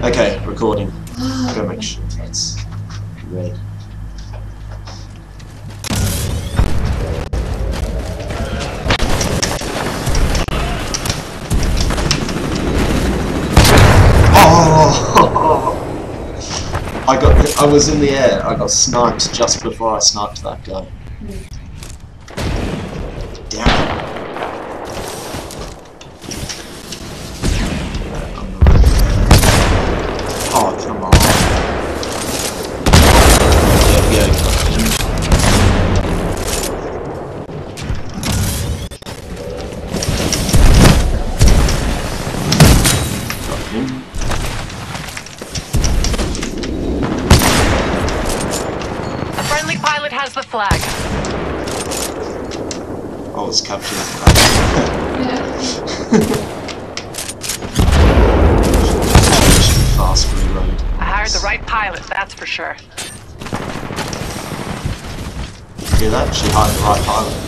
Okay, recording. Go make sure that's red. Oh! I got. I was in the air. I got sniped just before I sniped that guy. Has the flag. Oh, it's captured. Fast reload. I hired the right pilot, that's for sure. Hear that? She hired the right pilot.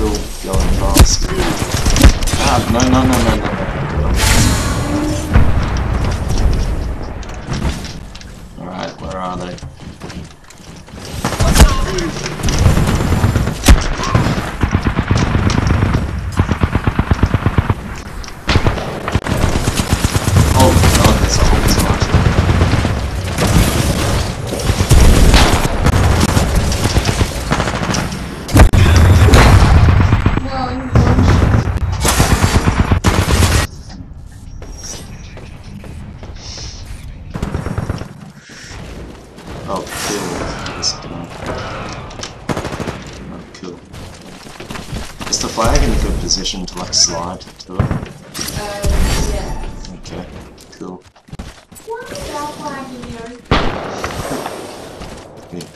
Still going fast. Ah, no, no, no, no, no, no. Alright, where are they?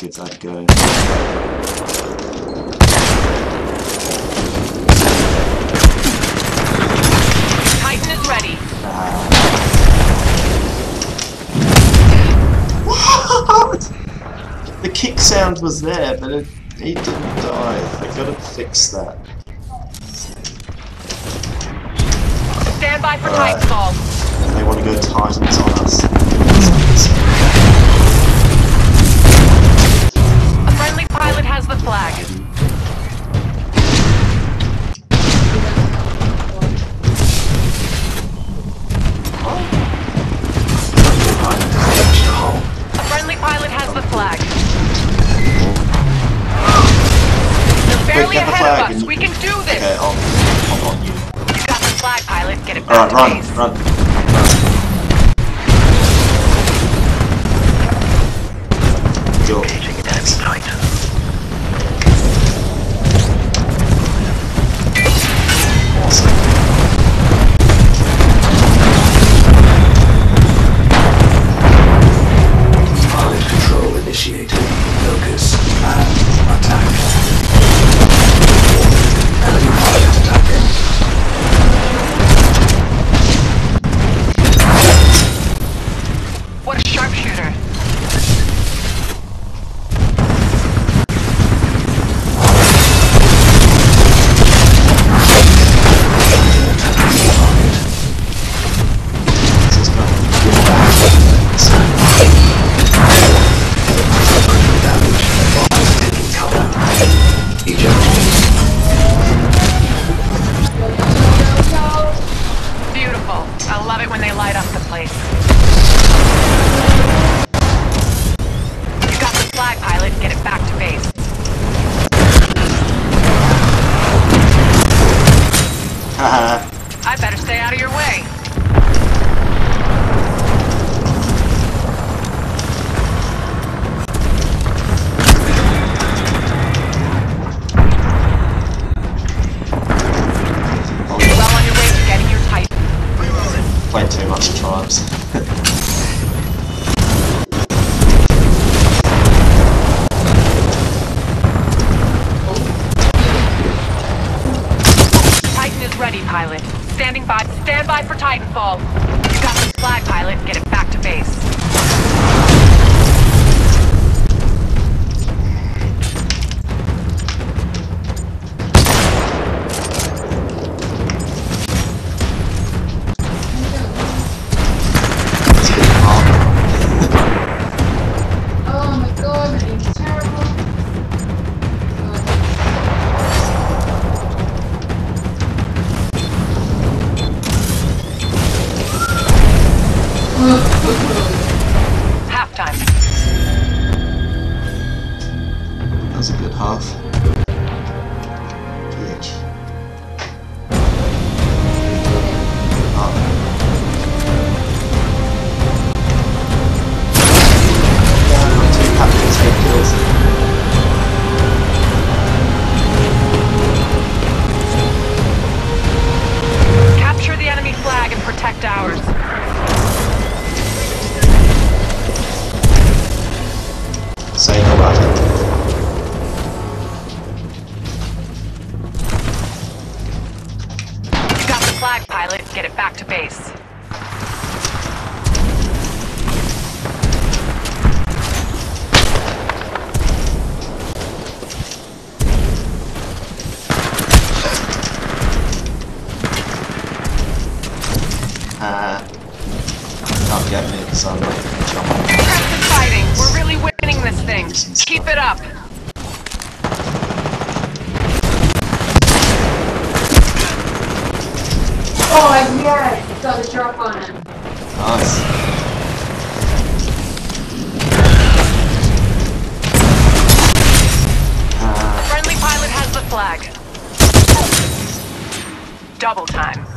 Yeah, give that a go. Titan is ready. What? The kick sound was there, but it, he didn't die. I gotta fix that. Stand by for Alright. Titanfall. And they want to go Titans on us. Flag. A friendly pilot has the flag. They're barely get the ahead flag of us. We can do this. Okay, I'll on you. You got the flag, pilot. Get it back Alright, to run, base. run. Go. Well on your way to getting your Titan. much tribes. Titan is ready, pilot. Standing by. Stand by for Titanfall. You got the flag, pilot. Get it back to base. Half. Double time.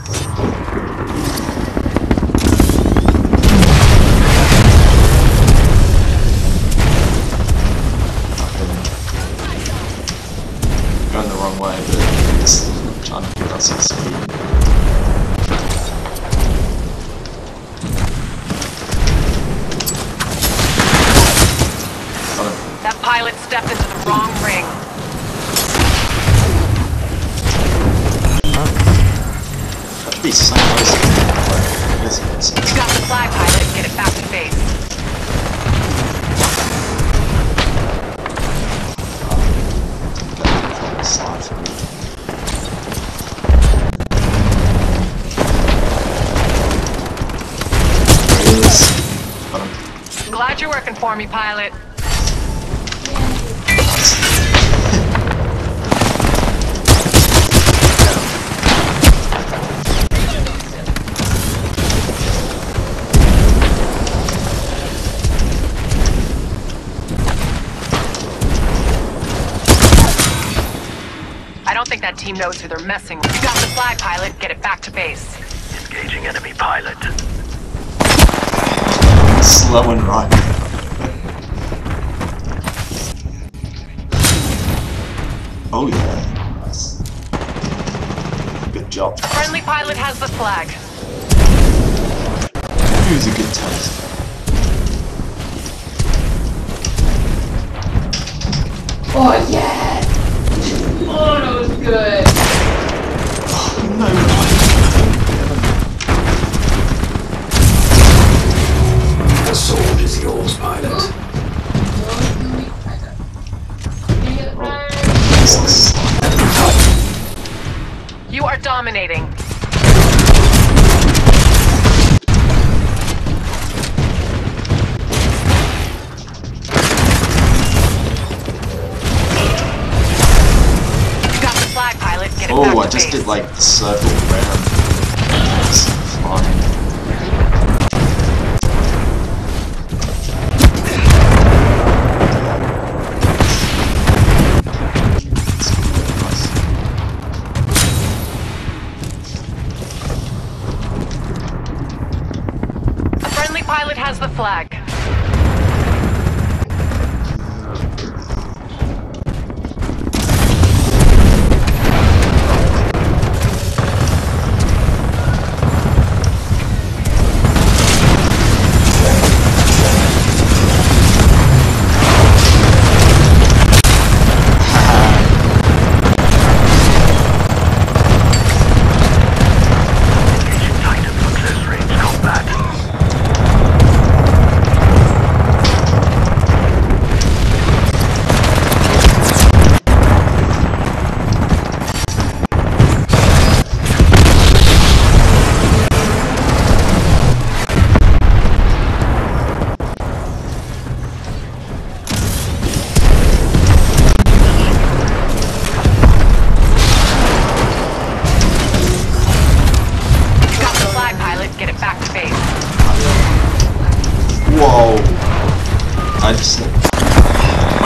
Him. Glad you're working for me, pilot. I don't think that team knows who they're messing with. You got the flag, pilot. Get it back to base. Engaging enemy pilot. Slow and right. Oh yeah. Nice. Good job. Friendly pilot has the flag. Who's a good taste? Oh yeah! Oh, that was good. No. The sword is yours, pilot. Are dominating. You got the flag, pilot. Get it oh, back Oh, I just did like the circle around. It's flying. Flag.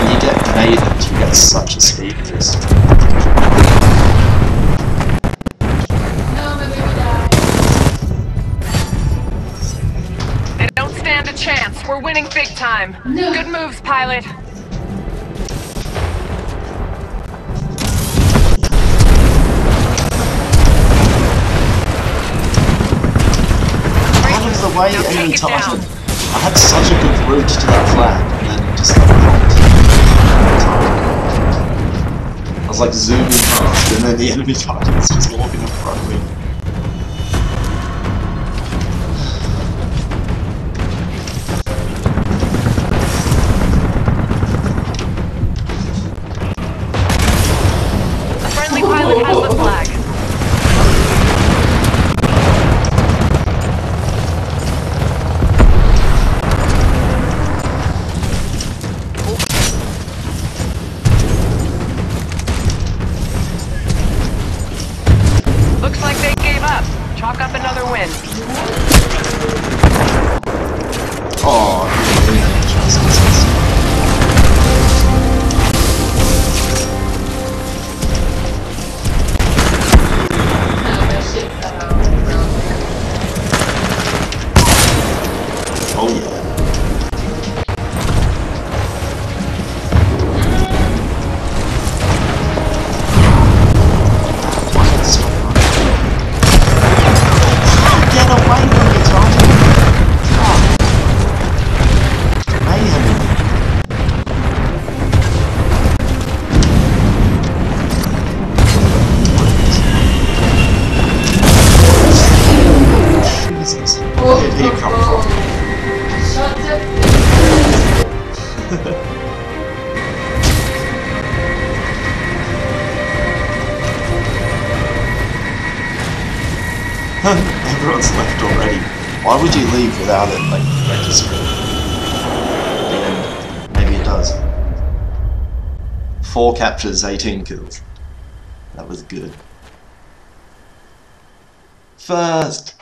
When you get grenaded, you get such a speed boost. No, my baby died. They don't stand a chance. We're winning big time. No. Good moves, pilot. Out of the way, Now take enemy it down. Titan. I had such a good route to that flag, and then just got was like zooming past, and then the enemy Titan's just walking in front of me. A friendly pilot has the Everyone's left already. Why would you leave without it, like, registering? Then maybe it does. Four captures, 18 kills. That was good. First